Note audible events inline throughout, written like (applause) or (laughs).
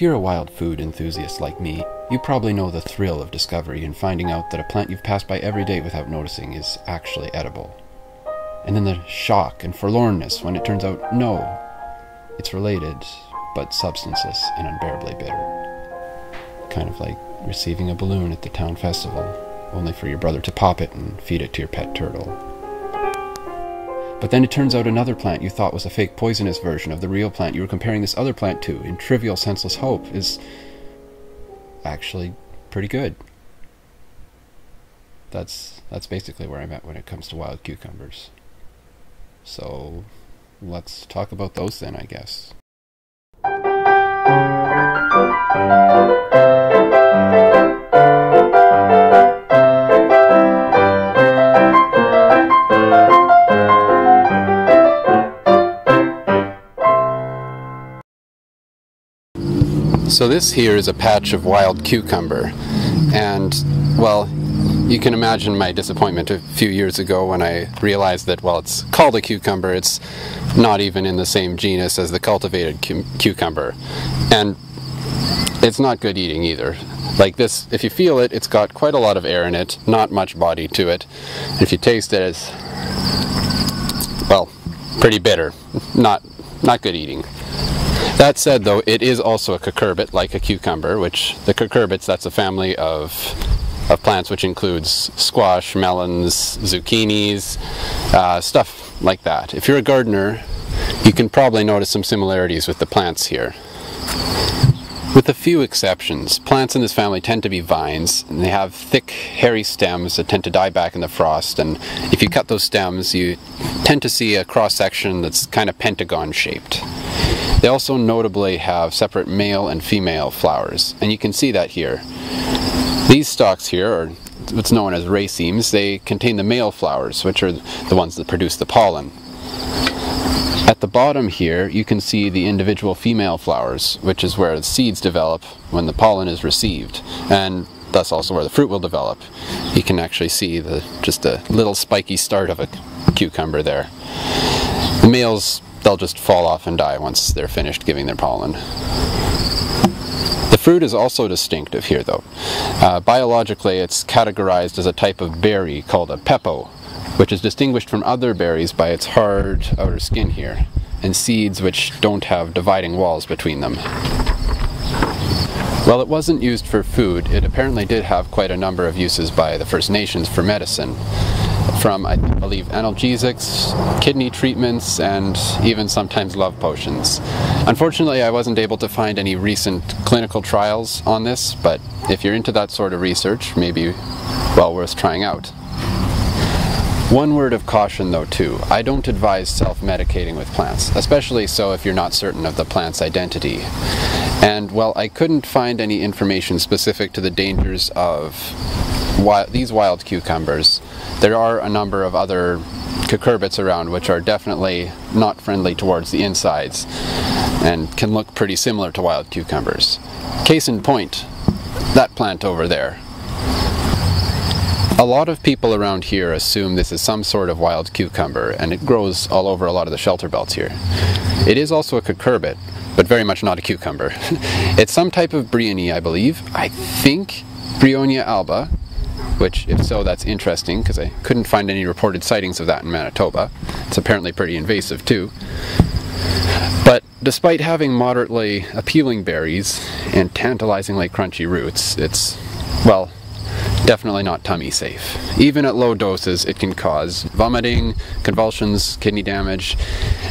If you're a wild food enthusiast like me, you probably know the thrill of discovery in finding out that a plant you've passed by every day without noticing is actually edible. And then the shock and forlornness when it turns out no, it's related, but substanceless and unbearably bitter. Kind of like receiving a balloon at the town festival, only for your brother to pop it and feed it to your pet turtle. But then it turns out another plant you thought was a fake poisonous version of the real plant you were comparing this other plant to in trivial, senseless hope is actually pretty good. That's that's basically where I'm at when it comes to wild cucumbers. So let's talk about those then, I guess. So this here is a patch of wild cucumber. And, well, you can imagine my disappointment a few years ago when I realized that, while it's called a cucumber, it's not even in the same genus as the cultivated cu cucumber. And it's not good eating either. Like this, if you feel it, it's got quite a lot of air in it, not much body to it. If you taste it, it's, well, pretty bitter. Not, not good eating. That said, though, it is also a cucurbit, like a cucumber, which the cucurbits, that's a family of, of plants which includes squash, melons, zucchinis, uh, stuff like that. If you're a gardener, you can probably notice some similarities with the plants here. With a few exceptions, plants in this family tend to be vines, and they have thick, hairy stems that tend to die back in the frost, and if you cut those stems, you tend to see a cross-section that's kind of pentagon-shaped. They also notably have separate male and female flowers, and you can see that here. These stalks here are what's known as racemes. They contain the male flowers, which are the ones that produce the pollen. At the bottom here, you can see the individual female flowers, which is where the seeds develop when the pollen is received, and thus also where the fruit will develop. You can actually see the just a little spiky start of a cucumber there. The males they'll just fall off and die once they're finished giving their pollen. The fruit is also distinctive here though. Uh, biologically it's categorized as a type of berry called a pepo, which is distinguished from other berries by its hard outer skin here, and seeds which don't have dividing walls between them. While it wasn't used for food, it apparently did have quite a number of uses by the First Nations for medicine from, I believe, analgesics, kidney treatments, and even sometimes love potions. Unfortunately, I wasn't able to find any recent clinical trials on this, but if you're into that sort of research, maybe well worth trying out. One word of caution though too, I don't advise self-medicating with plants, especially so if you're not certain of the plant's identity. And well, I couldn't find any information specific to the dangers of these wild cucumbers, there are a number of other cucurbits around which are definitely not friendly towards the insides and can look pretty similar to wild cucumbers. Case in point, that plant over there. A lot of people around here assume this is some sort of wild cucumber and it grows all over a lot of the shelter belts here. It is also a cucurbit, but very much not a cucumber. (laughs) it's some type of bryony, I believe. I think Bryonia alba, which if so that's interesting because I couldn't find any reported sightings of that in Manitoba. It's apparently pretty invasive too. But despite having moderately appealing berries and tantalizingly crunchy roots, it's, well, definitely not tummy safe. Even at low doses, it can cause vomiting, convulsions, kidney damage,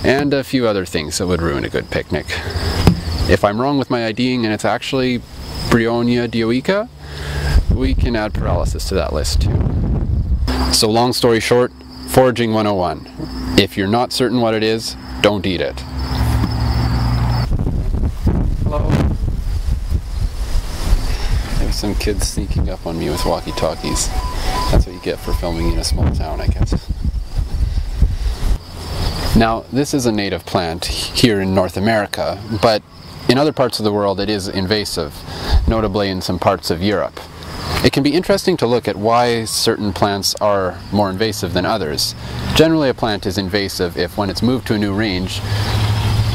and a few other things that would ruin a good picnic. If I'm wrong with my IDing and it's actually Bryonia dioica, we can add paralysis to that list too. So long story short, foraging 101. If you're not certain what it is, don't eat it. Hello. There's some kids sneaking up on me with walkie-talkies. That's what you get for filming in a small town, I guess. Now, this is a native plant here in North America, but in other parts of the world it is invasive, notably in some parts of Europe. It can be interesting to look at why certain plants are more invasive than others. Generally a plant is invasive if when it's moved to a new range,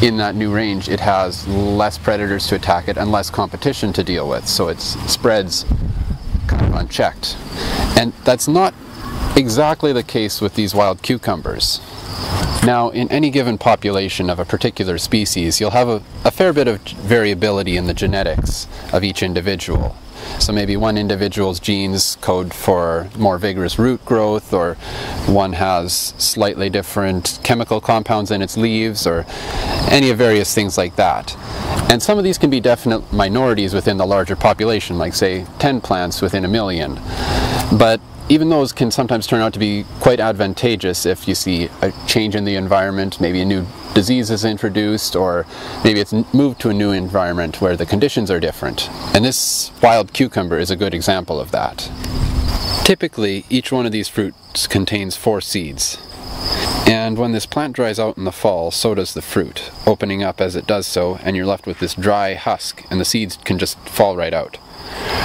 in that new range, it has less predators to attack it and less competition to deal with. So it spreads kind of unchecked. And that's not exactly the case with these wild cucumbers. Now, in any given population of a particular species, you'll have a, a, fair bit of variability in the genetics of each individual. So maybe one individual's genes code for more vigorous root growth, or one has slightly different chemical compounds in its leaves, or any of various things like that. And some of these can be definite minorities within the larger population, like say 10 plants within a million. But even those can sometimes turn out to be quite advantageous if you see a change in the environment, maybe a new disease is introduced, or maybe it's moved to a new environment where the conditions are different. And this wild cucumber is a good example of that. Typically, each one of these fruits contains four seeds. And when this plant dries out in the fall, so does the fruit, opening up as it does so, and you're left with this dry husk, and the seeds can just fall right out.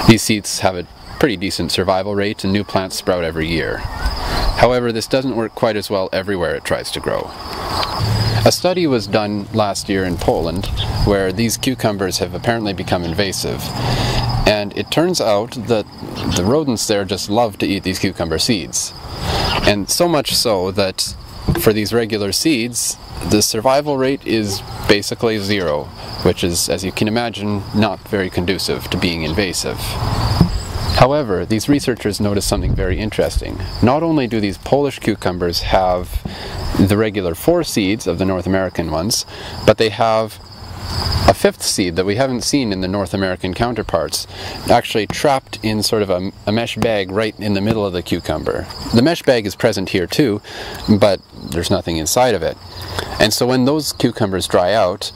These seeds have a pretty decent survival rate and new plants sprout every year. However, this doesn't work quite as well everywhere it tries to grow. A study was done last year in Poland where these cucumbers have apparently become invasive. And it turns out that the rodents there just love to eat these cucumber seeds. And so much so that for these regular seeds, the survival rate is basically zero, which is, as you can imagine, not very conducive to being invasive. However, these researchers noticed something very interesting. Not only do these Polish cucumbers have the regular four seeds of the North American ones, but they have a fifth seed that we haven't seen in the North American counterparts, actually trapped in sort of a, a, mesh bag right in the middle of the cucumber. The mesh bag is present here too, but there's nothing inside of it. And so when those cucumbers dry out,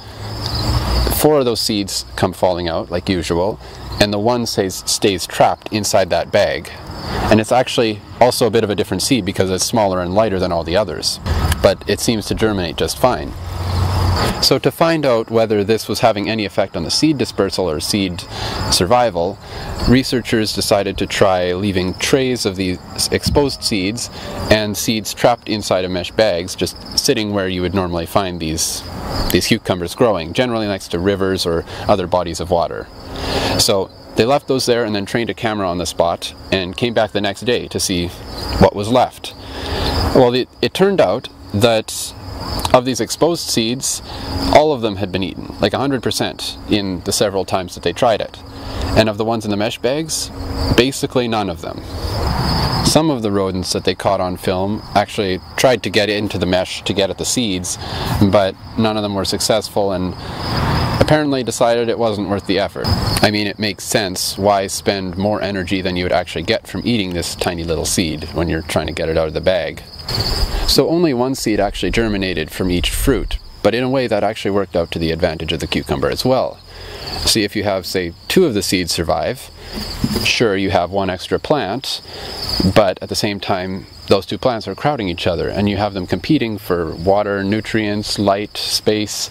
four of those seeds come falling out like usual, and the one stays, stays trapped inside that bag. And it's actually also a bit of a different seed because it's smaller and lighter than all the others, but it seems to germinate just fine. So to find out whether this was having any effect on the seed dispersal or seed survival, researchers decided to try leaving trays of these exposed seeds and seeds trapped inside of mesh bags just sitting where you would normally find these these cucumbers growing, generally next to rivers or other bodies of water. So they left those there and then trained a camera on the spot and came back the next day to see what was left. Well, it, it turned out that of these exposed seeds, all of them had been eaten, like 100% in the several times that they tried it. And of the ones in the mesh bags, basically none of them. Some of the rodents that they caught on film actually tried to get into the mesh to get at the seeds, but none of them were successful and apparently decided it wasn't worth the effort. I mean, it makes sense. Why spend more energy than you would actually get from eating this tiny little seed when you're trying to get it out of the bag? So only one seed actually germinated from each fruit, but in a way that actually worked out to the advantage of the cucumber as well. See, if you have, say, two of the seeds survive, sure, you have one extra plant, but at the same time, those two plants are crowding each other and you have them competing for water, nutrients, light, space,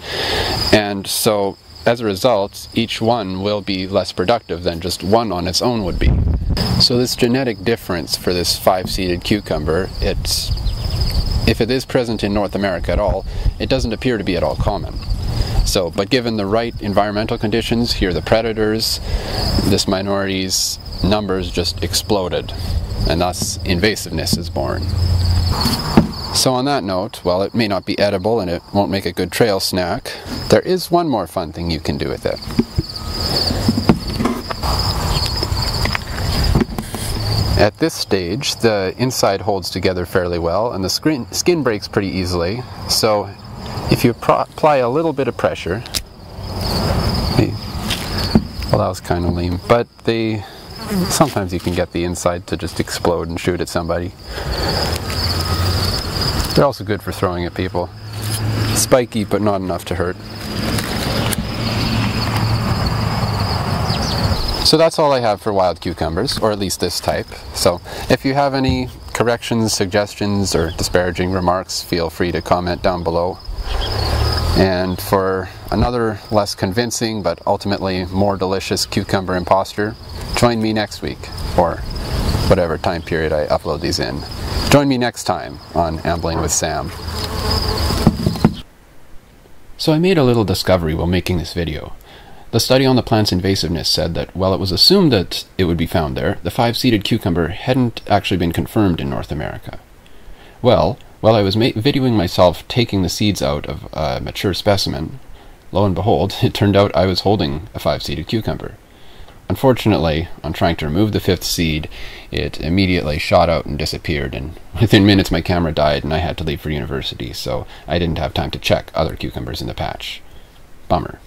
and so as a result, each one will be less productive than just one on its own would be. So this genetic difference for this five-seeded cucumber, it's if it is present in North America at all, it doesn't appear to be at all common. So, but given the right environmental conditions, here the predators, this minority's numbers just exploded, and thus invasiveness is born. So on that note, while it may not be edible and it won't make a good trail snack, there is one more fun thing you can do with it. At this stage, the inside holds together fairly well and the skin, skin breaks pretty easily. So if you apply a little bit of pressure, well that was kind of lame, but they sometimes you can get the inside to just explode and shoot at somebody. They're also good for throwing at people. Spiky, but not enough to hurt. So that's all I have for wild cucumbers, or at least this type. So if you have any corrections, suggestions, or disparaging remarks, feel free to comment down below. And for another less convincing but ultimately more delicious cucumber imposter, join me next week, or whatever time period I upload these in. Join me next time on Ambling with Sam. So I made a little discovery while making this video. The study on the plant's invasiveness said that while it was assumed that it would be found there, the five-seeded cucumber hadn't actually been confirmed in North America. Well, while I was videoing myself taking the seeds out of a mature specimen, lo and behold, (laughs) it turned out I was holding a five-seeded cucumber. Unfortunately, on trying to remove the fifth seed, it immediately shot out and disappeared, and (laughs) within minutes my camera died and I had to leave for university, so I didn't have time to check other cucumbers in the patch. Bummer.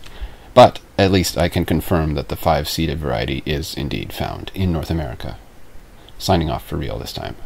But at least I can confirm that the five-seeded variety is indeed found in North America. Signing off for real this time.